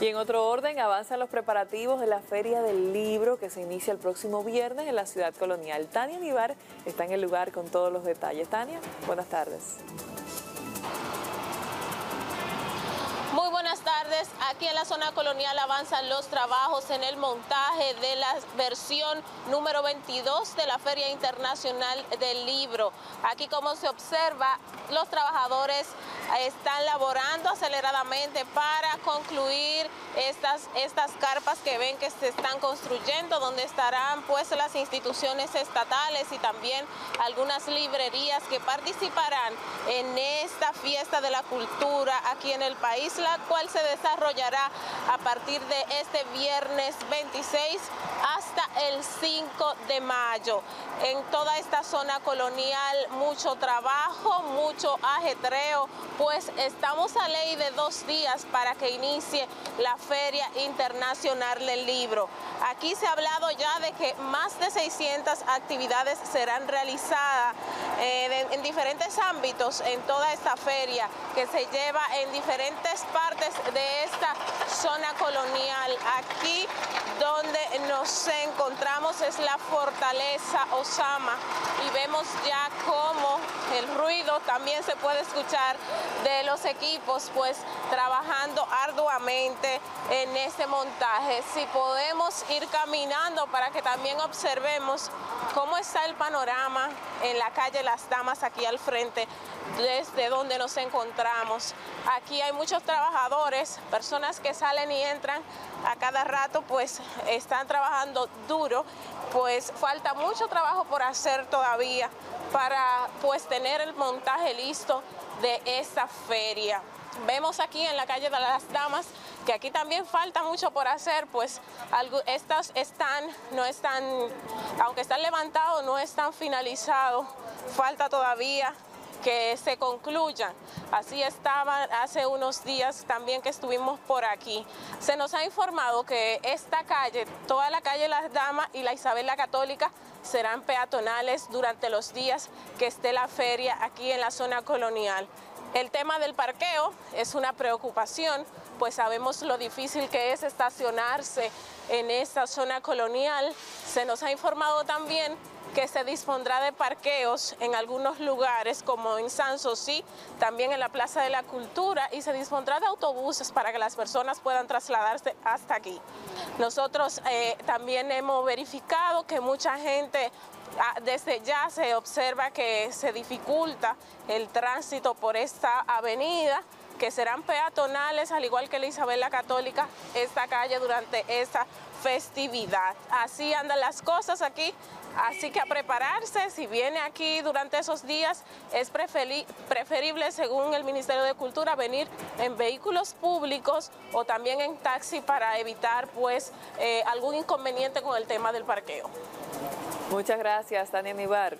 Y en otro orden, avanzan los preparativos de la Feria del Libro que se inicia el próximo viernes en la ciudad colonial. Tania Nivar está en el lugar con todos los detalles. Tania, buenas tardes. Muy buenas tardes. Aquí en la zona colonial avanzan los trabajos en el montaje de la versión número 22 de la Feria Internacional del Libro. Aquí como se observa, los trabajadores están laborando aceleradamente para concluir estas, estas carpas que ven que se están construyendo, donde estarán pues las instituciones estatales y también algunas librerías que participarán en esta fiesta de la cultura aquí en el país la cual se desarrollará a partir de este viernes 26 hasta el 5 de mayo. En toda esta zona colonial mucho trabajo, mucho ajetreo, pues estamos a ley de dos días para que inicie la Feria Internacional del Libro. Aquí se ha hablado ya de que más de 600 actividades serán realizadas eh, en diferentes ámbitos en toda esta feria que se lleva en diferentes partes de esta zona colonial. Aquí donde nos encontramos es la fortaleza Osama y vemos ya cómo el ruido también se puede escuchar de los equipos pues trabajando arduamente en este montaje. Si podemos ir caminando para que también observemos cómo está el panorama en la calle Las Damas aquí al frente desde donde nos encontramos. Aquí hay muchos trabajadores, personas que salen y entran a cada rato, pues están trabajando duro, pues falta mucho trabajo por hacer todavía para pues tener el montaje listo de esta feria. Vemos aquí en la calle de las Damas que aquí también falta mucho por hacer, pues estas están, no están, aunque están levantados, no están finalizados, falta todavía que se concluyan. Así estaba hace unos días también que estuvimos por aquí. Se nos ha informado que esta calle, toda la calle Las Damas y la Isabel la Católica serán peatonales durante los días que esté la feria aquí en la zona colonial. El tema del parqueo es una preocupación, pues sabemos lo difícil que es estacionarse en esta zona colonial. Se nos ha informado también que se dispondrá de parqueos en algunos lugares como en Sosí, también en la Plaza de la Cultura y se dispondrá de autobuses para que las personas puedan trasladarse hasta aquí. Nosotros eh, también hemos verificado que mucha gente ah, desde ya se observa que se dificulta el tránsito por esta avenida que serán peatonales, al igual que la Isabel la Católica, esta calle durante esta festividad. Así andan las cosas aquí, así que a prepararse, si viene aquí durante esos días, es preferible, según el Ministerio de Cultura, venir en vehículos públicos o también en taxi para evitar pues eh, algún inconveniente con el tema del parqueo. Muchas gracias, Tania Nibar.